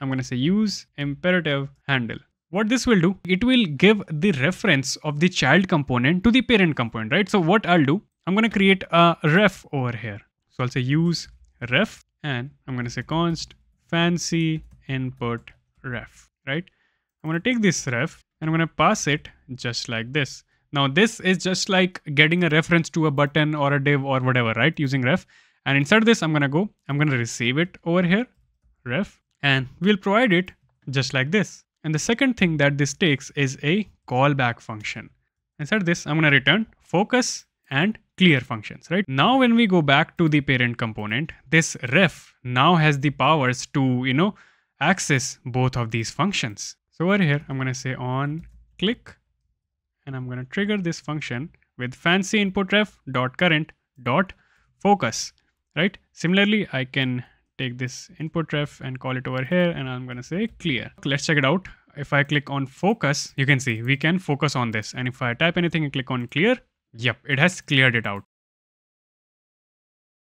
I'm going to say use imperative handle. What this will do, it will give the reference of the child component to the parent component, right? So what I'll do, I'm going to create a ref over here. So I'll say use ref and I'm going to say const fancy input ref, right? I'm going to take this ref and I'm going to pass it just like this. Now this is just like getting a reference to a button or a div or whatever, right? Using ref. And inside this, I'm going to go, I'm going to receive it over here, ref, and we'll provide it just like this. And the second thing that this takes is a callback function. Inside this, I'm going to return focus and clear functions, right? Now, when we go back to the parent component, this ref now has the powers to, you know, access both of these functions. So over here, I'm going to say on click, and I'm going to trigger this function with fancy input ref dot current dot focus, right? Similarly, I can take this input ref and call it over here and I'm going to say clear. Let's check it out. If I click on focus, you can see we can focus on this. And if I type anything and click on clear, yep, it has cleared it out.